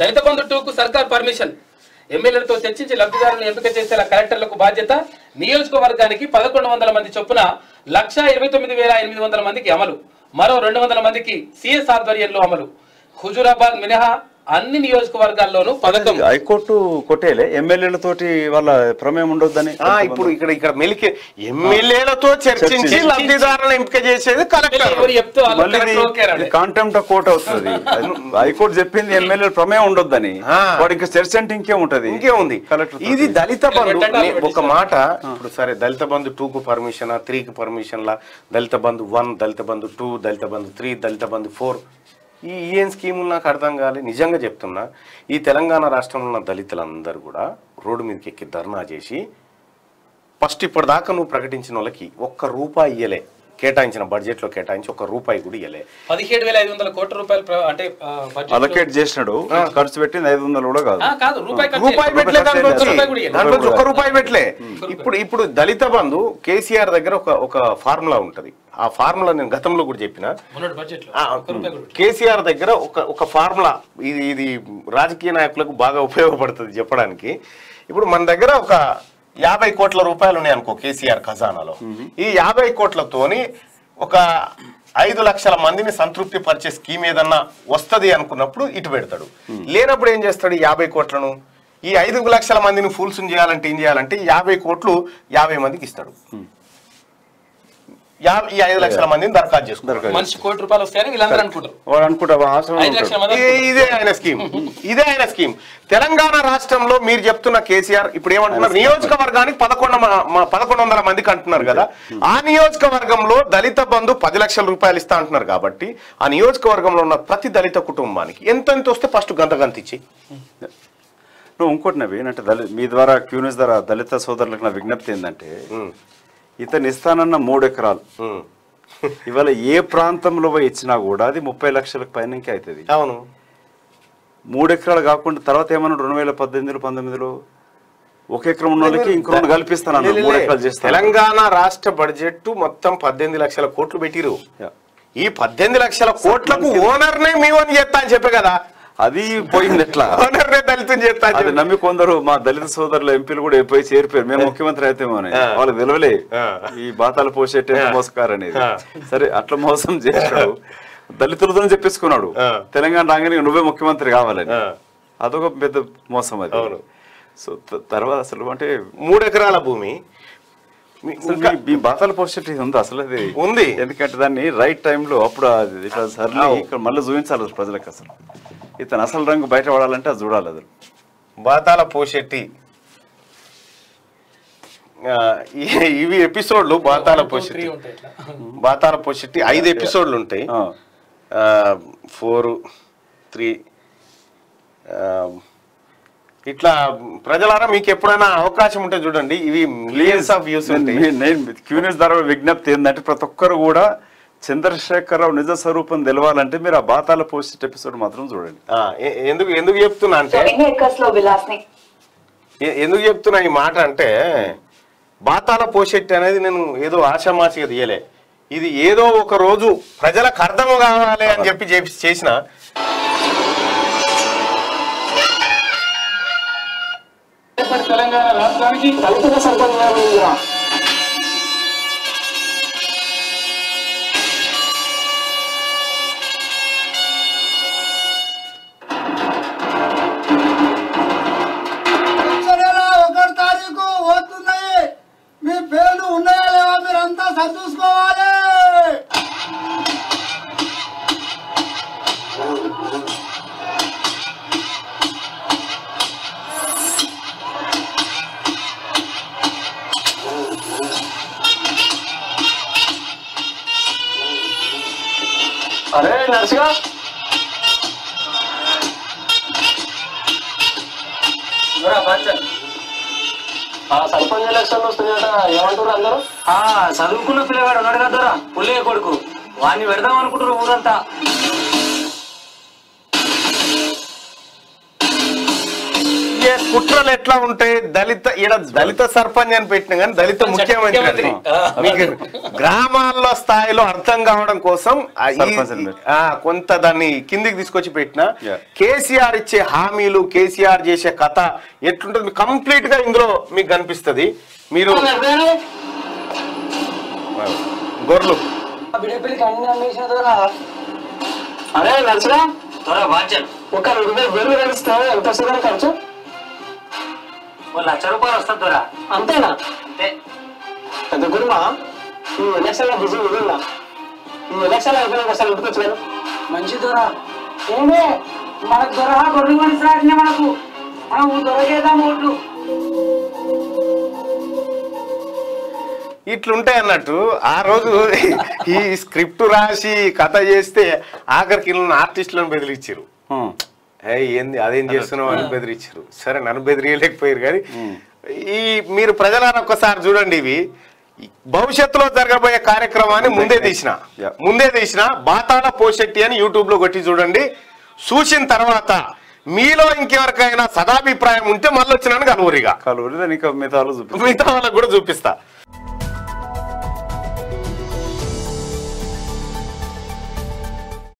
దళిత బంధు టూకు సర్కార్ పర్మిషన్. ఎమ్మెల్యేలతో చర్చించి లబ్ధిదారులను ఎంపిక చేసేలా కలెక్టర్లకు బాధ్యత. నియోజకవర్గానికి పదకొండు వందల మంది చొప్పున లక్ష ఇరవై తొమ్మిది వేల ఎనిమిది వందల మందికి అమలు. మరో రెండు వందల మందికి సిఎస్ ఆధ్వర్యంలో అమలు. హుజూరాబాద్ మినహా అన్ని నియోజకవర్గాల్లోనూ పథకం. హైకోర్టు కొట్టేలే. ఎమ్మెల్యేలతోటి వాళ్ళ ప్రమేయం ఉండొద్దని ఆ, ఇప్పుడు ఇక్కడ ఇక్కడ మెలికే ఎమ్మెల్యేలతో చర్చించి. లబ్ధిదారులను ఎంపిక చేసేది కలెక్టర్. కాంటెంప్ట్ ఆఫ్ కోర్ట్ అవుతుంది హైకోర్టు చెప్పింది ఎమ్మెల్యే ప్రమేయం ఉండొద్దని. వాడు ఇంకా చర్చ అంటే ఇంకేముంటది ఇంకేముంది కలెక్టర్ ఇది దళిత బంధు. ఒక మాట. ఇప్పుడు సరే దళిత బంధు టూ కు పర్మిషన్ త్రీ కి పర్మిషన్ లా. Dalit Bandhu one Dalit Bandhu two Dalit Bandhu three Dalit Bandhu four ఈ ఏం స్కీములు నాకు అర్థం కాలే. నిజంగా చెప్తున్నా ఈ తెలంగాణ రాష్ట్రంలో ఉన్న దళితులందరూ కూడా రోడ్డు మీదకి ఎక్కి ధర్నా చేసి ఫస్ట్ ఇప్పటిదాకా నువ్వు ప్రకటించిన వాళ్ళకి ఒక్క రూపాయి ఇయ్యలే. కేటాయించిన బడ్జెట్లో కేటాయించి ఒక్క రూపాయి కూడా ఇయ్యలే. పదిహేడు వేల ఐదు వందల కోట్ల రూపాయలు అంటే ఆ, బడ్జెట్ లో- అలొకేట్ చేసినాడు ఖర్చు పెట్టింది ఐదు వందలు కూడా కాదు. రూపాయి. పెట్టలే. దాంట్లో ఒక్క రూపాయి పెట్టలే. ఇప్పుడు ఇప్పుడు దళిత బంధు కేసీఆర్ దగ్గర ఒక ఒక ఫార్ములా ఉంటది. ఆ ఫార్ములా నేను గతంలో కూడా చెప్పిన. కేసీఆర్ దగ్గర ఒక ఒక ఫార్ములా ఇది ఇది రాజకీయ నాయకులకు బాగా ఉపయోగపడుతుంది చెప్పడానికి. ఇప్పుడు మన దగ్గర ఒక యాభై కోట్ల రూపాయలు ఉన్నాయి అనుకో కేసీఆర్ ఖజానాలో. ఈ యాభై కోట్లతోని ఒక ఐదు లక్షల మందిని సంతృప్తి పరిచే స్కీమ్ ఏదన్నా వస్తది అనుకున్నప్పుడు ఇటు పెడతాడు. లేనప్పుడు ఏం చేస్తాడు ఈ యాభై కోట్లను? ఈ ఐదు లక్షల మందిని ఫుల్స్ చేయాలంటే ఏం చేయాలంటే యాభై కోట్లు యాభై మందికి ఇస్తాడు. ఈ ఐదు లక్షల మందిని దరఖాస్తు చేసుకుంటారు మనిషి కోటి రూపాయలు వస్తాయని వీళ్ళందరూ అనుకుంటారు. ఇదే- ఇదే ఆయన స్కీమ్. ఇదే ఆయన స్కీమ్. తెలంగాణ రాష్ట్రంలో మీరు చెప్తున్న కేసీఆర్ ఇప్పుడు ఏమంటున్నారు? నియోజకవర్గానికి పదకొండు పదకొండు వందల మందికి అంటున్నారు కదా. ఆ నియోజకవర్గంలో దళిత బంధు పది లక్షల రూపాయలు ఇస్తా అంటున్నారు కాబట్టి ఆ నియోజకవర్గంలో ఉన్న ప్రతి దళిత కుటుంబానికి ఎంత ఎంత వస్తే ఫస్ట్ గంత గంత ఇచ్చి. నువ్వు ఇంకోటి నవీన్ అంటే దళిత మీ ద్వారా క్యూనిస్ ద్వారా దళిత సోదరులకు నా విజ్ఞప్తి ఏంటంటే ఇతను ఇస్తానన్న మూడు ఎకరాలు. ఇవాళ ఏ ప్రాంతంలో పోయి ఇచ్చినా కూడా అది ముప్పై లక్షలకు పైన ఇంకా అవుతుంది అవును. మూడు ఎకరాలు కాకుండా తర్వాత ఏమన్నా రెండు వేల పద్దెనిమిదిలో పంతొమ్మిదిలో ఒక ఎకరం ఉన్న వాళ్ళకి ఇంకో రెండు కల్పిస్తాను మూడు. ఎకరాలు చేస్తాను. తెలంగాణ రాష్ట్ర బడ్జెట్ మొత్తం పద్దెనిమిది లక్షల కోట్లు పెట్టిరు. ఈ పద్దెనిమిది లక్షల కోట్లకు ఓనర్నే మీ ఓన్ చేస్తా అని చెప్పే కదా. అది పోయింది ఎట్లా దళితం. నమ్మి కొందరు మా దళిత సోదరుల ఎంపీలు కూడా పోయి చేరిపోయారు మేము ముఖ్యమంత్రి అయితేమో అని ఆ. వాళ్ళకి తెలవలే ఆ. ఈ బాతాలు పోసేటే. మోసకారు అనేది. సరే అట్లా మోసం చేశాడు దళితులతో చెప్పేసుకున్నాడు. తెలంగాణ రాగానే నువ్వే ముఖ్యమంత్రి కావాలని. అదొక పెద్ద మోసం అది. సో తర్వాత అసలు అంటే మూడు ఎకరాల భూమి మీ- బాతాల పోసేటి ఉంది అసలు అది. ఉంది. ఎందుకంటే దాన్ని రైట్ టైంలో అప్పుడు అది ఇట్లా సర్లే. ఇక్కడ మళ్ళీ చూపించాలి ప్రజలకు అసలు. ఇతను అసలు రంగు బయట పడాలంటే అది చూడాలి అది. బాతాల పోషెట్టి ఇవి ఎపిసోడ్లు బాతాల పోషెట్టి బాతాల పోషెట్టి ఐదు ఎపిసోడ్లు ఉంటాయి ఆ. ఫోర్ త్రీ ఇట్లా ప్రజలారా మీకు ఎప్పుడైనా అవకాశం ఉంటే చూడండి ఇవి మిలియన్స్ ఆఫ్ వ్యూస్ నేను- క్యూనిస్ ద్వారా విజ్ఞప్తి ఏంటంటే ప్రతి ఒక్కరు కూడా చంద్రశేఖరరావు నిజ స్వరూపం తెలవాలంటే మీరు ఆ బాతాల పోస్ట్ ఎపిసోడ్ మాత్రం చూడండి. ఎందుకు ఎందుకు చెప్తున్నా అంటే ఎందుకు చెప్తున్నా ఈ మాట అంటే బాతాల పోషెట్టి అనేది నేను ఏదో ఆషామాషిగా తీయలే. ఇది ఏదో ఒక రోజు ప్రజలకు అర్థం కావాలి అని చెప్పి చేపి- చేసిన తెలంగాణ రాష్ట్రానికి దళితుల సంఘంగా అరే నర్సుగా? సర్పంచ్ ఎలక్షన్ వస్తున్నాయట ఏమంటారు అందరూ? ఆ చదువుకున్న పిల్లగాడు ఉన్నాడు కదరా పుల్లయ్య కొడుకు. వాడిని పెడదాం అనుకుంటారు ఊరంతా. రాజకీయ కుట్రలు ఎట్లా ఉంటాయి? దళిత ఈడ దళిత సర్పంచ్ అని పెట్టిన కానీ దళిత ముఖ్యమంత్రి. మీకు గ్రామాల్లో స్థాయిలో అర్థం కావడం కోసం కొంత దాన్ని కిందికి తీసుకొచ్చి పెట్టిన. కేసీఆర్ ఇచ్చే హామీలు కేసీఆర్ చేసే కథ ఎట్లుంటుంది? కంప్లీట్గా ఇందులో మీకు కనిపిస్తది. మీరు గొర్రెలు అరే త్వరగా బాధ్యత ఒక రెండు వేలు కలిస్తే ఎంత వస్తుంది ఖర్చు? ఓ లక్ష రూపాయలు వస్తుంది అంతేనా? అంతే. పెద్ద గురుమా ఈ ఎలక్షన్లో బిజీ విధంగా ఈ ఎలక్షన్లో అయిపోయిన ఒకసారి ఇంటికి వచ్చాను మంచి దొర. ఏంటి మనకు దొర గొర్రెలు మనకు. మనం ఓట్లు ఇట్లుంటాయి అన్నట్టు. ఆ రోజు ఈ స్క్రిప్ట్ రాసి కథ చేస్తే ఆఖరికి ఆర్టిస్టులను బెదిరించారు ఏంది అదేం చేస్తున్నావు? అని బెదిరించారు సరే నన్ను బెదిరియలేకపోయారు కానీ ఈ మీరు ప్రజలను ఒక్కసారి చూడండి ఇవి. భవిష్యత్తులో జరగబోయే కార్యక్రమాన్ని ముందే తీసిన. ముందే తీసిన బాతాడ పోషెట్టి అని యూట్యూబ్లో కొట్టి చూడండి. చూసిన తర్వాత మీలో ఇంకెవరికైనా సదాభిప్రాయం ఉంటే మళ్ళీ వచ్చినాను కనువరిగా కలవరి మిగతా మిగతా వాళ్ళకి కూడా చూపిస్తా.